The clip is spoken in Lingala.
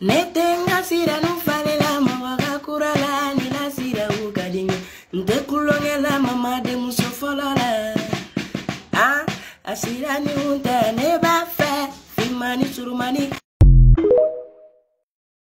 nete nga sira nufalela mawaga kurala nila sira ukadinga nte kulongela mamade muso fɔlɔla a ah, a sira ni hunta ne b'a fɛ fimani surumani